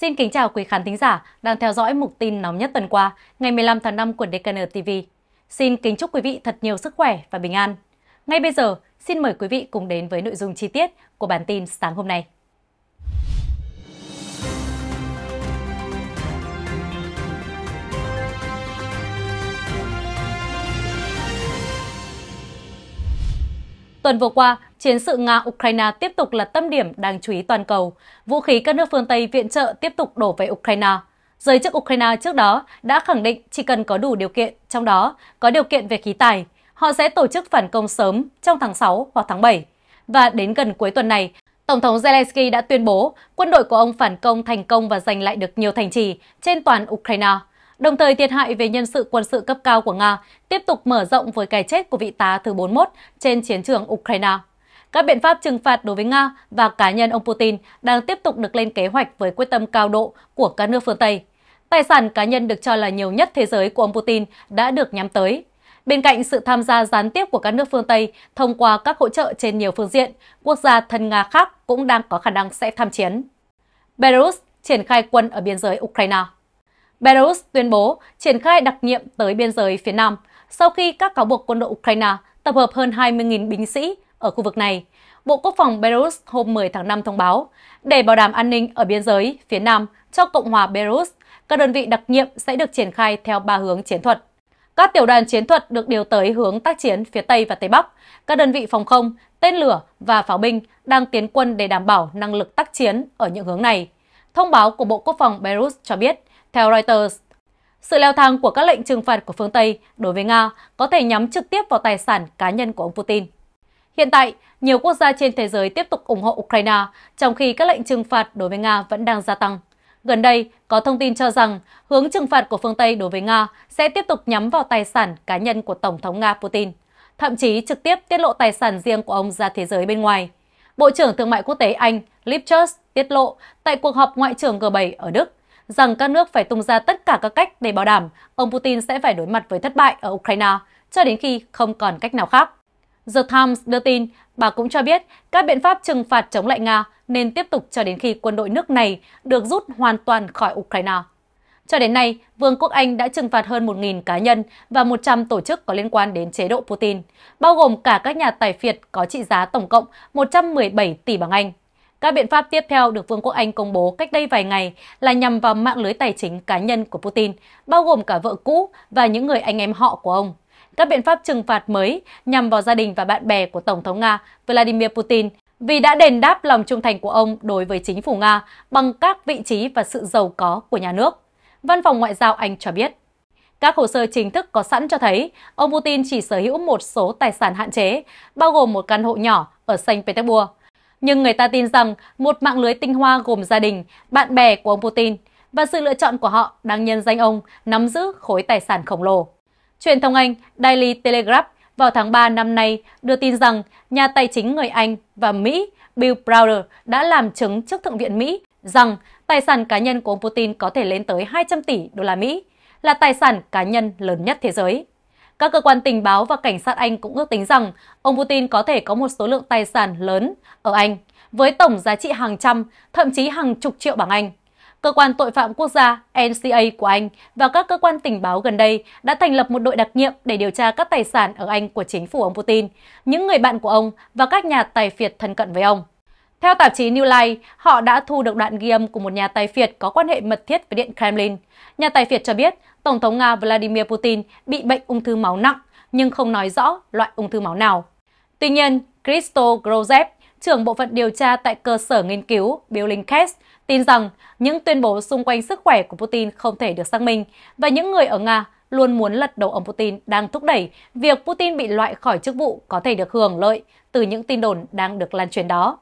Xin kính chào quý khán thính giả đang theo dõi mục tin nóng nhất tuần qua, ngày 15 tháng 5 của DKN TV. Xin kính chúc quý vị thật nhiều sức khỏe và bình an. Ngay bây giờ, xin mời quý vị cùng đến với nội dung chi tiết của bản tin sáng hôm nay. Tuần vừa qua, chiến sự Nga-Ukraine tiếp tục là tâm điểm đáng chú ý toàn cầu. Vũ khí các nước phương Tây viện trợ tiếp tục đổ về Ukraine. Giới chức Ukraine trước đó đã khẳng định chỉ cần có đủ điều kiện, trong đó có điều kiện về khí tài, họ sẽ tổ chức phản công sớm trong tháng 6 hoặc tháng 7. Và đến gần cuối tuần này, Tổng thống Zelensky đã tuyên bố quân đội của ông phản công thành công và giành lại được nhiều thành trì trên toàn Ukraine. Đồng thời thiệt hại về nhân sự quân sự cấp cao của Nga tiếp tục mở rộng với cái chết của vị tá thứ 41 trên chiến trường Ukraine. Các biện pháp trừng phạt đối với Nga và cá nhân ông Putin đang tiếp tục được lên kế hoạch với quyết tâm cao độ của các nước phương Tây. Tài sản cá nhân được cho là nhiều nhất thế giới của ông Putin đã được nhắm tới. Bên cạnh sự tham gia gián tiếp của các nước phương Tây thông qua các hỗ trợ trên nhiều phương diện, quốc gia thân Nga khác cũng đang có khả năng sẽ tham chiến. Belarus triển khai quân ở biên giới Ukraine. Belarus tuyên bố triển khai đặc nhiệm tới biên giới phía Nam sau khi các cáo buộc quân đội Ukraine tập hợp hơn 20.000 binh sĩ ở khu vực này. Bộ Quốc phòng Belarus hôm 10 tháng 5 thông báo, để bảo đảm an ninh ở biên giới phía Nam cho Cộng hòa Belarus, các đơn vị đặc nhiệm sẽ được triển khai theo ba hướng chiến thuật. Các tiểu đoàn chiến thuật được điều tới hướng tác chiến phía Tây và Tây Bắc. Các đơn vị phòng không, tên lửa và pháo binh đang tiến quân để đảm bảo năng lực tác chiến ở những hướng này. Thông báo của Bộ Quốc phòng Belarus cho biết, theo Reuters, sự leo thang của các lệnh trừng phạt của phương Tây đối với Nga có thể nhắm trực tiếp vào tài sản cá nhân của ông Putin. Hiện tại, nhiều quốc gia trên thế giới tiếp tục ủng hộ Ukraine, trong khi các lệnh trừng phạt đối với Nga vẫn đang gia tăng. Gần đây, có thông tin cho rằng hướng trừng phạt của phương Tây đối với Nga sẽ tiếp tục nhắm vào tài sản cá nhân của Tổng thống Nga Putin, thậm chí trực tiếp tiết lộ tài sản riêng của ông ra thế giới bên ngoài. Bộ trưởng Thương mại Quốc tế Anh Liz Truss tiết lộ tại cuộc họp Ngoại trưởng G7 ở Đức rằng các nước phải tung ra tất cả các cách để bảo đảm ông Putin sẽ phải đối mặt với thất bại ở Ukraine cho đến khi không còn cách nào khác. The Times đưa tin, bà cũng cho biết các biện pháp trừng phạt chống lại Nga nên tiếp tục cho đến khi quân đội nước này được rút hoàn toàn khỏi Ukraine. Cho đến nay, Vương quốc Anh đã trừng phạt hơn 1.000 cá nhân và 100 tổ chức có liên quan đến chế độ Putin, bao gồm cả các nhà tài phiệt có trị giá tổng cộng 117 tỷ bảng Anh. Các biện pháp tiếp theo được Vương quốc Anh công bố cách đây vài ngày là nhằm vào mạng lưới tài chính cá nhân của Putin, bao gồm cả vợ cũ và những người anh em họ của ông. Các biện pháp trừng phạt mới nhằm vào gia đình và bạn bè của Tổng thống Nga Vladimir Putin vì đã đền đáp lòng trung thành của ông đối với chính phủ Nga bằng các vị trí và sự giàu có của nhà nước. Văn phòng Ngoại giao Anh cho biết. Các hồ sơ chính thức có sẵn cho thấy ông Putin chỉ sở hữu một số tài sản hạn chế, bao gồm một căn hộ nhỏ ở Saint Petersburg nhưng người ta tin rằng một mạng lưới tinh hoa gồm gia đình, bạn bè của ông Putin và sự lựa chọn của họ đang nhân danh ông nắm giữ khối tài sản khổng lồ. Truyền thông Anh Daily Telegraph vào tháng 3 năm nay đưa tin rằng nhà tài chính người Anh và Mỹ Bill Browder đã làm chứng trước Thượng viện Mỹ rằng tài sản cá nhân của ông Putin có thể lên tới 200 tỷ đô la Mỹ, là tài sản cá nhân lớn nhất thế giới. Các cơ quan tình báo và cảnh sát Anh cũng ước tính rằng ông Putin có thể có một số lượng tài sản lớn ở Anh, với tổng giá trị hàng trăm, thậm chí hàng chục triệu bảng Anh. Cơ quan tội phạm quốc gia NCA của Anh và các cơ quan tình báo gần đây đã thành lập một đội đặc nhiệm để điều tra các tài sản ở Anh của chính phủ ông Putin, những người bạn của ông và các nhà tài phiệt thân cận với ông. Theo tạp chí New Life, họ đã thu được đoạn ghi âm của một nhà tài phiệt có quan hệ mật thiết với Điện Kremlin. Nhà tài phiệt cho biết Tổng thống Nga Vladimir Putin bị bệnh ung thư máu nặng, nhưng không nói rõ loại ung thư máu nào. Tuy nhiên, Christo Grozev, trưởng bộ phận điều tra tại cơ sở nghiên cứu Billingcast, tin rằng những tuyên bố xung quanh sức khỏe của Putin không thể được xác minh và những người ở Nga luôn muốn lật đầu ông Putin đang thúc đẩy việc Putin bị loại khỏi chức vụ có thể được hưởng lợi từ những tin đồn đang được lan truyền đó.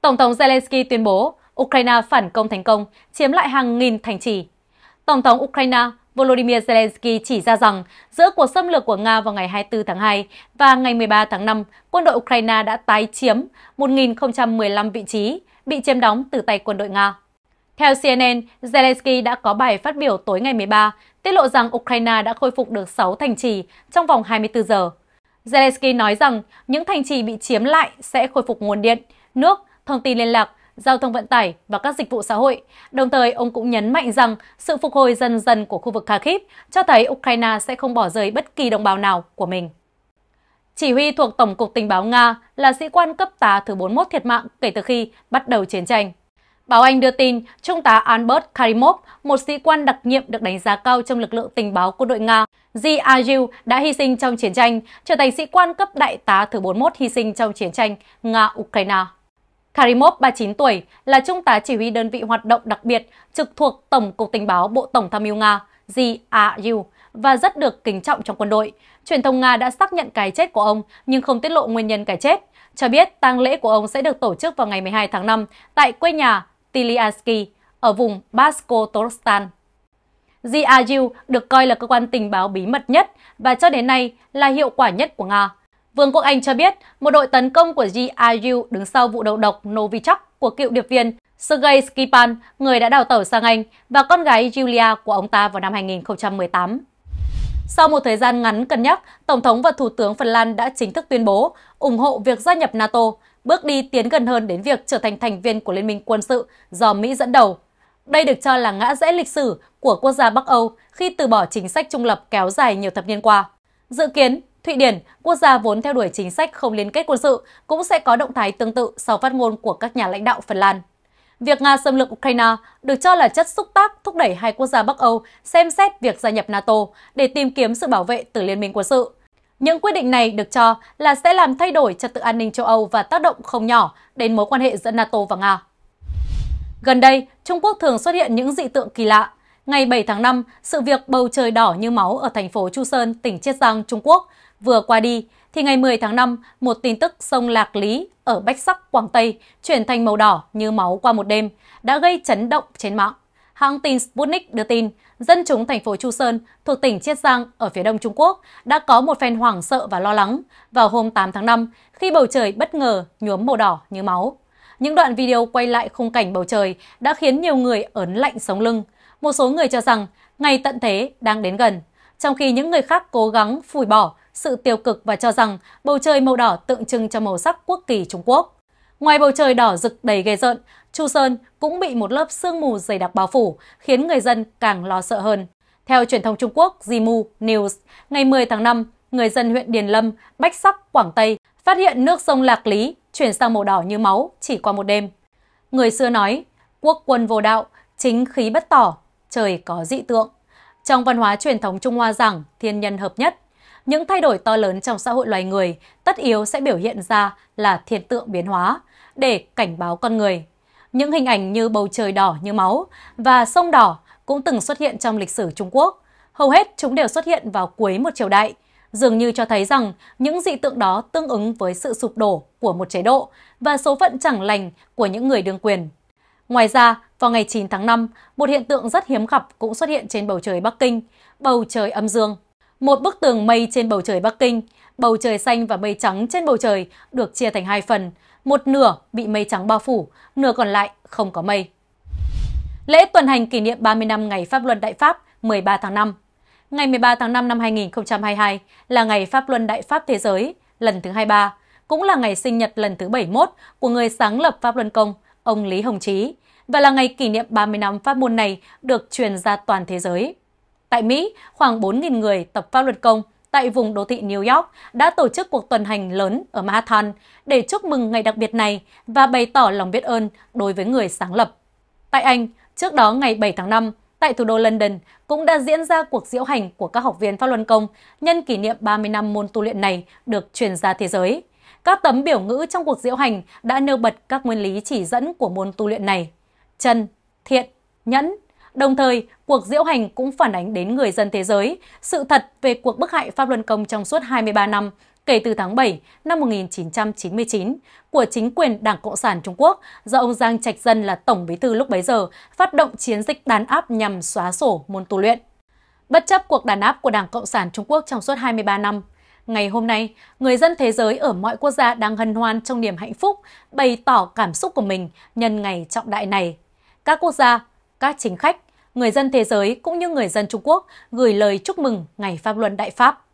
Tổng thống Zelensky tuyên bố Ukraine phản công thành công, chiếm lại hàng nghìn thành trì. Tổng thống Ukraine Volodymyr Zelensky chỉ ra rằng giữa cuộc xâm lược của Nga vào ngày 24 tháng 2 và ngày 13 tháng 5, quân đội Ukraine đã tái chiếm 1.015 vị trí bị chiếm đóng từ tay quân đội Nga. Theo CNN, Zelensky đã có bài phát biểu tối ngày 13, tiết lộ rằng Ukraine đã khôi phục được 6 thành trì trong vòng 24 giờ. Zelensky nói rằng những thành trì bị chiếm lại sẽ khôi phục nguồn điện, nước, thông tin liên lạc, giao thông vận tải và các dịch vụ xã hội. Đồng thời, ông cũng nhấn mạnh rằng sự phục hồi dần dần của khu vực Kharkiv cho thấy Ukraine sẽ không bỏ rơi bất kỳ đồng bào nào của mình. Chỉ huy thuộc Tổng cục Tình báo Nga là sĩ quan cấp tá thứ 41 thiệt mạng kể từ khi bắt đầu chiến tranh. Báo Anh đưa tin, Trung tá Albert Karimov, một sĩ quan đặc nhiệm được đánh giá cao trong lực lượng tình báo quân đội Nga, GRU đã hy sinh trong chiến tranh, trở thành sĩ quan cấp đại tá thứ 41 hy sinh trong chiến tranh Nga-Ukraine. Karimov, 39 tuổi, là trung tá chỉ huy đơn vị hoạt động đặc biệt trực thuộc Tổng cục Tình báo Bộ Tổng tham mưu Nga, GRU và rất được kính trọng trong quân đội. Truyền thông Nga đã xác nhận cái chết của ông nhưng không tiết lộ nguyên nhân cái chết, cho biết tang lễ của ông sẽ được tổ chức vào ngày 12 tháng 5 tại quê nhà Tiliansky ở vùng Baskotorstan. GRU được coi là cơ quan tình báo bí mật nhất và cho đến nay là hiệu quả nhất của Nga. Vương quốc Anh cho biết một đội tấn công của GRU đứng sau vụ đầu độc Novichok của cựu điệp viên Sergei Skripal người đã đào tẩu sang Anh, và con gái Julia của ông ta vào năm 2018. Sau một thời gian ngắn cân nhắc, Tổng thống và Thủ tướng Phần Lan đã chính thức tuyên bố ủng hộ việc gia nhập NATO, bước đi tiến gần hơn đến việc trở thành thành viên của Liên minh quân sự do Mỹ dẫn đầu. Đây được cho là ngã rẽ lịch sử của quốc gia Bắc Âu khi từ bỏ chính sách trung lập kéo dài nhiều thập niên qua. Dự kiến, Thụy Điển, quốc gia vốn theo đuổi chính sách không liên kết quân sự, cũng sẽ có động thái tương tự sau phát ngôn của các nhà lãnh đạo Phần Lan. Việc Nga xâm lược Ukraine được cho là chất xúc tác thúc đẩy hai quốc gia Bắc Âu xem xét việc gia nhập NATO để tìm kiếm sự bảo vệ từ liên minh quân sự. Những quyết định này được cho là sẽ làm thay đổi trật tự an ninh châu Âu và tác động không nhỏ đến mối quan hệ giữa NATO và Nga. Gần đây, Trung Quốc thường xuất hiện những dị tượng kỳ lạ. Ngày 7 tháng 5, sự việc bầu trời đỏ như máu ở thành phố Chu Sơn, tỉnh Chiết Giang, Trung Quốc vừa qua đi, thì ngày 10 tháng 5, một tin tức sông Lạc Lý ở Bách Sắc, Quảng Tây chuyển thành màu đỏ như máu qua một đêm đã gây chấn động trên mạng. Hãng tin Sputnik đưa tin, dân chúng thành phố Chu Sơn thuộc tỉnh Chiết Giang ở phía đông Trung Quốc đã có một phen hoảng sợ và lo lắng vào hôm 8 tháng 5 khi bầu trời bất ngờ nhuốm màu đỏ như máu. Những đoạn video quay lại khung cảnh bầu trời đã khiến nhiều người ớn lạnh sống lưng. Một số người cho rằng ngày tận thế đang đến gần, trong khi những người khác cố gắng phủi bỏ sự tiêu cực và cho rằng bầu trời màu đỏ tượng trưng cho màu sắc quốc kỳ Trung Quốc. Ngoài bầu trời đỏ rực đầy ghê rợn, Chu Sơn cũng bị một lớp sương mù dày đặc bao phủ, khiến người dân càng lo sợ hơn. Theo truyền thông Trung Quốc Zimu News, ngày 10 tháng 5, người dân huyện Điền Lâm, Bách Sắc, Quảng Tây phát hiện nước sông Lạc Lý chuyển sang màu đỏ như máu chỉ qua một đêm. Người xưa nói, quốc quân vô đạo, chính khí bất tỏ, trời có dị tượng. Trong văn hóa truyền thống Trung Hoa rằng thiên nhân hợp nhất, những thay đổi to lớn trong xã hội loài người tất yếu sẽ biểu hiện ra là hiện tượng biến hóa để cảnh báo con người. Những hình ảnh như bầu trời đỏ như máu và sông đỏ cũng từng xuất hiện trong lịch sử Trung Quốc. Hầu hết chúng đều xuất hiện vào cuối một triều đại, dường như cho thấy rằng những dị tượng đó tương ứng với sự sụp đổ của một chế độ và số phận chẳng lành của những người đương quyền. Ngoài ra, vào ngày 9 tháng 5, một hiện tượng rất hiếm gặp cũng xuất hiện trên bầu trời Bắc Kinh, bầu trời âm dương. Một bức tường mây trên bầu trời Bắc Kinh, bầu trời xanh và mây trắng trên bầu trời được chia thành hai phần, một nửa bị mây trắng bao phủ, nửa còn lại không có mây. Lễ tuần hành kỷ niệm 30 năm ngày Pháp Luân Đại Pháp 13 tháng 5 Ngày 13 tháng 5 năm 2022 là ngày Pháp Luân Đại Pháp Thế giới lần thứ 23, cũng là ngày sinh nhật lần thứ 71 của người sáng lập Pháp Luân Công, ông Lý Hồng Chí, và là ngày kỷ niệm 30 năm pháp môn này được truyền ra toàn thế giới. Tại Mỹ, khoảng 4.000 người tập Pháp luật công tại vùng đô thị New York đã tổ chức cuộc tuần hành lớn ở Manhattan để chúc mừng ngày đặc biệt này và bày tỏ lòng biết ơn đối với người sáng lập. Tại Anh, trước đó ngày 7 tháng 5, tại thủ đô London cũng đã diễn ra cuộc diễu hành của các học viên Pháp Luân Công nhân kỷ niệm 30 năm môn tu luyện này được truyền ra thế giới. Các tấm biểu ngữ trong cuộc diễu hành đã nêu bật các nguyên lý chỉ dẫn của môn tu luyện này. Chân, thiện, nhẫn, Đồng thời, cuộc diễu hành cũng phản ánh đến người dân thế giới sự thật về cuộc bức hại Pháp Luân Công trong suốt 23 năm kể từ tháng 7 năm 1999 của chính quyền Đảng Cộng sản Trung Quốc do ông Giang Trạch Dân là Tổng bí thư lúc bấy giờ phát động chiến dịch đàn áp nhằm xóa sổ môn tu luyện. Bất chấp cuộc đàn áp của Đảng Cộng sản Trung Quốc trong suốt 23 năm, ngày hôm nay, người dân thế giới ở mọi quốc gia đang hân hoan trong niềm hạnh phúc, bày tỏ cảm xúc của mình nhân ngày trọng đại này. Các quốc gia các chính khách, người dân thế giới cũng như người dân Trung Quốc gửi lời chúc mừng Ngày Pháp Luân Đại Pháp.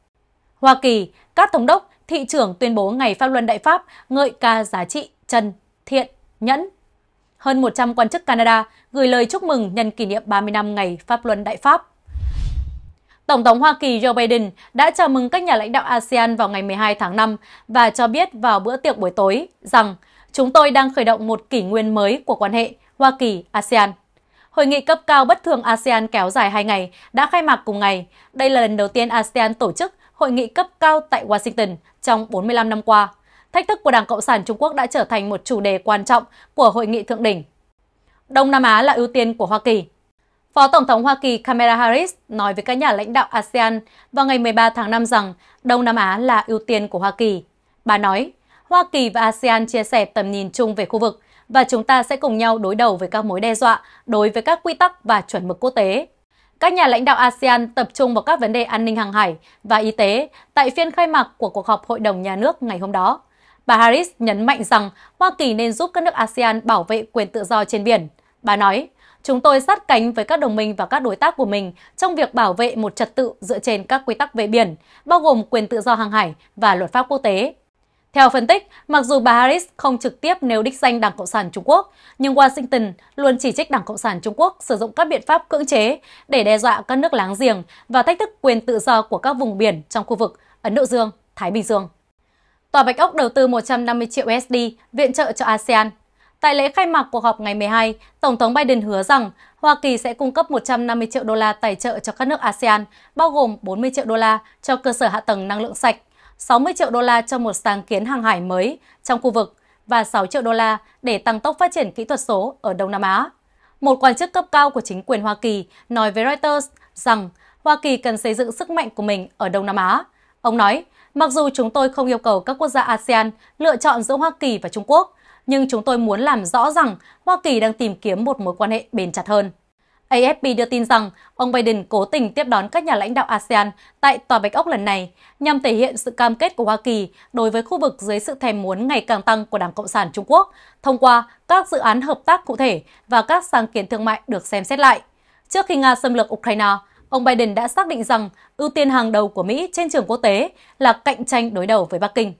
Hoa Kỳ, các thống đốc, thị trưởng tuyên bố Ngày Pháp Luân Đại Pháp ngợi ca giá trị chân, thiện, nhẫn. hơn 100 quan chức Canada gửi lời chúc mừng nhân kỷ niệm 30 năm ngày Pháp luân Đại Pháp. Tổng thống Hoa Kỳ Joe Biden đã chào mừng các nhà lãnh đạo ASEAN vào ngày 12 tháng 5 và cho biết vào bữa tiệc buổi tối rằng chúng tôi đang khởi động một kỷ nguyên mới của quan hệ Hoa Kỳ-ASEAN. Hội nghị cấp cao bất thường ASEAN kéo dài 2 ngày đã khai mạc cùng ngày. Đây là lần đầu tiên ASEAN tổ chức hội nghị cấp cao tại Washington trong 45 năm qua. Thách thức của Đảng Cộng sản Trung Quốc đã trở thành một chủ đề quan trọng của hội nghị thượng đỉnh. Đông Nam Á là ưu tiên của Hoa Kỳ. Phó Tổng thống Hoa Kỳ Kamala Harris nói với các nhà lãnh đạo ASEAN vào ngày 13 tháng 5 rằng Đông Nam Á là ưu tiên của Hoa Kỳ. Bà nói, Hoa Kỳ và ASEAN chia sẻ tầm nhìn chung về khu vực và chúng ta sẽ cùng nhau đối đầu với các mối đe dọa đối với các quy tắc và chuẩn mực quốc tế. Các nhà lãnh đạo ASEAN tập trung vào các vấn đề an ninh hàng hải và y tế tại phiên khai mạc của cuộc họp Hội đồng Nhà nước ngày hôm đó. Bà Harris nhấn mạnh rằng Hoa Kỳ nên giúp các nước ASEAN bảo vệ quyền tự do trên biển. Bà nói, chúng tôi sát cánh với các đồng minh và các đối tác của mình trong việc bảo vệ một trật tự dựa trên các quy tắc về biển, bao gồm quyền tự do hàng hải và luật pháp quốc tế. Theo phân tích, mặc dù bà Harris không trực tiếp nêu đích danh Đảng Cộng sản Trung Quốc, nhưng Washington luôn chỉ trích Đảng Cộng sản Trung Quốc sử dụng các biện pháp cưỡng chế để đe dọa các nước láng giềng và thách thức quyền tự do của các vùng biển trong khu vực Ấn Độ Dương, Thái Bình Dương. Tòa Bạch Ốc đầu tư 150 triệu USD viện trợ cho ASEAN. Tại lễ khai mạc cuộc họp ngày 12, Tổng thống Biden hứa rằng Hoa Kỳ sẽ cung cấp 150 triệu đô la tài trợ cho các nước ASEAN, bao gồm 40 triệu đô la cho cơ sở hạ tầng năng lượng sạch, 60 triệu đô la cho một sáng kiến hàng hải mới trong khu vực và 6 triệu đô la để tăng tốc phát triển kỹ thuật số ở Đông Nam Á. Một quan chức cấp cao của chính quyền Hoa Kỳ nói với Reuters rằng Hoa Kỳ cần xây dựng sức mạnh của mình ở Đông Nam Á. Ông nói, mặc dù chúng tôi không yêu cầu các quốc gia ASEAN lựa chọn giữa Hoa Kỳ và Trung Quốc, nhưng chúng tôi muốn làm rõ rằng Hoa Kỳ đang tìm kiếm một mối quan hệ bền chặt hơn. AFP đưa tin rằng ông Biden cố tình tiếp đón các nhà lãnh đạo ASEAN tại Tòa Bạch Ốc lần này nhằm thể hiện sự cam kết của Hoa Kỳ đối với khu vực dưới sự thèm muốn ngày càng tăng của Đảng Cộng sản Trung Quốc thông qua các dự án hợp tác cụ thể và các sáng kiến thương mại được xem xét lại. Trước khi Nga xâm lược Ukraine, ông Biden đã xác định rằng ưu tiên hàng đầu của Mỹ trên trường quốc tế là cạnh tranh đối đầu với Bắc Kinh.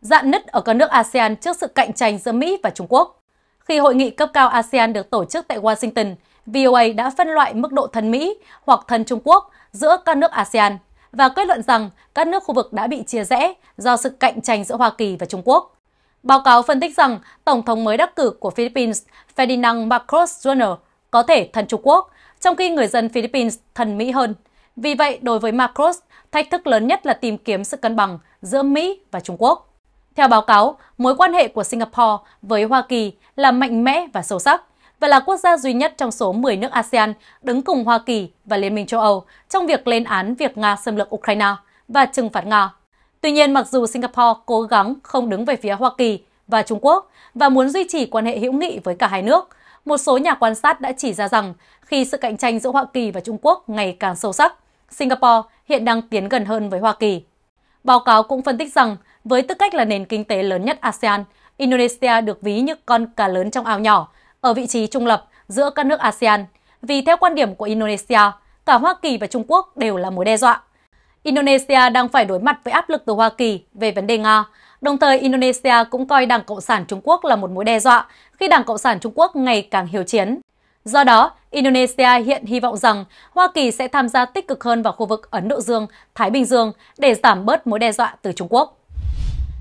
Dạn nứt ở các nước ASEAN trước sự cạnh tranh giữa Mỹ và Trung Quốc. Khi hội nghị cấp cao ASEAN được tổ chức tại Washington, VOA đã phân loại mức độ thân Mỹ hoặc thân Trung Quốc giữa các nước ASEAN và kết luận rằng các nước khu vực đã bị chia rẽ do sự cạnh tranh giữa Hoa Kỳ và Trung Quốc. Báo cáo phân tích rằng Tổng thống mới đắc cử của Philippines Ferdinand Marcos Jr. có thể thân Trung Quốc, trong khi người dân Philippines thân Mỹ hơn. Vì vậy, đối với Marcos, thách thức lớn nhất là tìm kiếm sự cân bằng giữa Mỹ và Trung Quốc. Theo báo cáo, mối quan hệ của Singapore với Hoa Kỳ là mạnh mẽ và sâu sắc và là quốc gia duy nhất trong số 10 nước ASEAN đứng cùng Hoa Kỳ và Liên minh châu Âu trong việc lên án việc Nga xâm lược Ukraine và trừng phạt Nga. Tuy nhiên, mặc dù Singapore cố gắng không đứng về phía Hoa Kỳ và Trung Quốc và muốn duy trì quan hệ hữu nghị với cả hai nước, một số nhà quan sát đã chỉ ra rằng khi sự cạnh tranh giữa Hoa Kỳ và Trung Quốc ngày càng sâu sắc, Singapore hiện đang tiến gần hơn với Hoa Kỳ. Báo cáo cũng phân tích rằng, với tư cách là nền kinh tế lớn nhất ASEAN, Indonesia được ví như con cá lớn trong ao nhỏ ở vị trí trung lập giữa các nước ASEAN, vì theo quan điểm của Indonesia, cả Hoa Kỳ và Trung Quốc đều là mối đe dọa. Indonesia đang phải đối mặt với áp lực từ Hoa Kỳ về vấn đề Nga. Đồng thời, Indonesia cũng coi Đảng Cộng sản Trung Quốc là một mối đe dọa khi Đảng Cộng sản Trung Quốc ngày càng hiếu chiến. Do đó, Indonesia hiện hy vọng rằng Hoa Kỳ sẽ tham gia tích cực hơn vào khu vực Ấn Độ Dương, Thái Bình Dương để giảm bớt mối đe dọa từ Trung Quốc.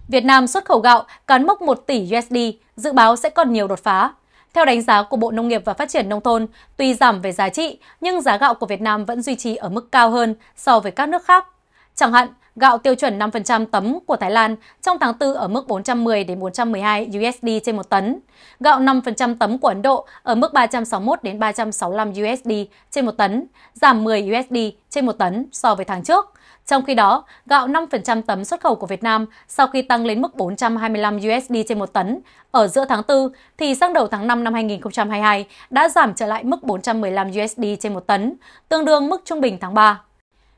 Việt Nam xuất khẩu gạo cán mốc 1 tỷ USD, dự báo sẽ còn nhiều đột phá. Theo đánh giá của Bộ Nông nghiệp và Phát triển Nông thôn, tuy giảm về giá trị, nhưng giá gạo của Việt Nam vẫn duy trì ở mức cao hơn so với các nước khác. Chẳng hạn, gạo tiêu chuẩn 5% tấm của Thái Lan trong tháng 4 ở mức 410 đến 412 USD trên 1 tấn. Gạo 5% tấm của Ấn Độ ở mức 361 đến 365 USD trên 1 tấn, giảm 10 USD trên 1 tấn so với tháng trước. Trong khi đó, gạo 5% tấm xuất khẩu của Việt Nam sau khi tăng lên mức 425 USD trên 1 tấn ở giữa tháng 4 thì sang đầu tháng 5 năm 2022 đã giảm trở lại mức 415 USD trên 1 tấn, tương đương mức trung bình tháng 3.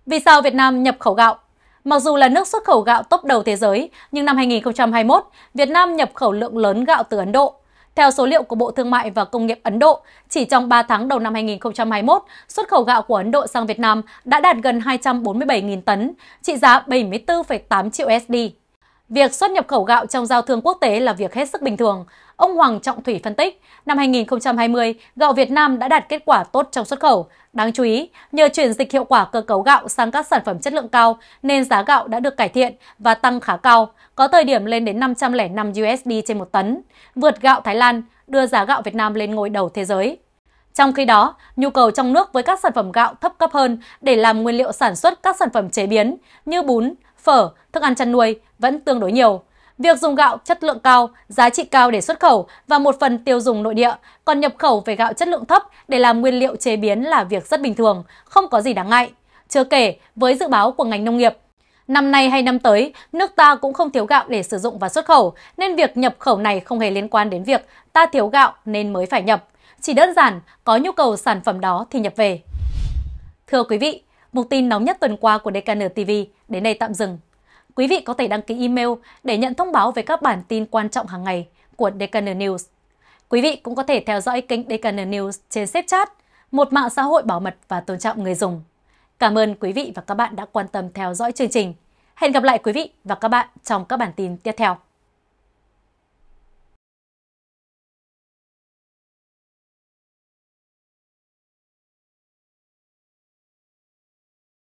Vì sao Việt Nam nhập khẩu gạo? Mặc dù là nước xuất khẩu gạo top đầu thế giới, nhưng năm 2021, Việt Nam nhập khẩu lượng lớn gạo từ Ấn Độ. Theo số liệu của Bộ Thương mại và Công nghiệp Ấn Độ, chỉ trong 3 tháng đầu năm 2021, xuất khẩu gạo của Ấn Độ sang Việt Nam đã đạt gần 247.000 tấn, trị giá 74,8 triệu USD. Việc xuất nhập khẩu gạo trong giao thương quốc tế là việc hết sức bình thường. Ông Hoàng Trọng Thủy phân tích, năm 2020, gạo Việt Nam đã đạt kết quả tốt trong xuất khẩu. Đáng chú ý, nhờ chuyển dịch hiệu quả cơ cấu gạo sang các sản phẩm chất lượng cao nên giá gạo đã được cải thiện và tăng khá cao, có thời điểm lên đến 505 USD trên một tấn, vượt gạo Thái Lan, đưa giá gạo Việt Nam lên ngôi đầu thế giới. Trong khi đó, nhu cầu trong nước với các sản phẩm gạo thấp cấp hơn để làm nguyên liệu sản xuất các sản phẩm chế biến như bún, phở, thức ăn chăn nuôi vẫn tương đối nhiều. Việc dùng gạo chất lượng cao, giá trị cao để xuất khẩu và một phần tiêu dùng nội địa, còn nhập khẩu về gạo chất lượng thấp để làm nguyên liệu chế biến là việc rất bình thường, không có gì đáng ngại. Chưa kể, với dự báo của ngành nông nghiệp, Năm nay hay năm tới, nước ta cũng không thiếu gạo để sử dụng và xuất khẩu, nên việc nhập khẩu này không hề liên quan đến việc ta thiếu gạo nên mới phải nhập. Chỉ đơn giản, có nhu cầu sản phẩm đó thì nhập về. Thưa quý vị, mục tin nóng nhất tuần qua của DKN TV đến đây tạm dừng. Quý vị có thể đăng ký email để nhận thông báo về các bản tin quan trọng hàng ngày của DKN News. Quý vị cũng có thể theo dõi kênh DKN News trên Xếp Chat, một mạng xã hội bảo mật và tôn trọng người dùng. Cảm ơn quý vị và các bạn đã quan tâm theo dõi chương trình. Hẹn gặp lại quý vị và các bạn trong các bản tin tiếp theo.